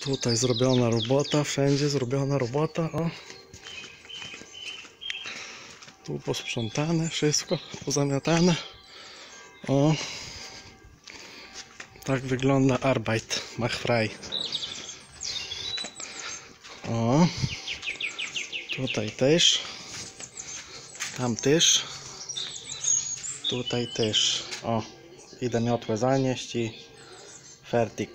Tutaj zrobiona robota, wszędzie zrobiona robota, o. Tu posprzątane wszystko, pozamiatane. O. Tak wygląda Arbeit, mach frei. O. Tutaj też. Tam też. Tutaj też. O. Idę miotłę zanieść i fertig.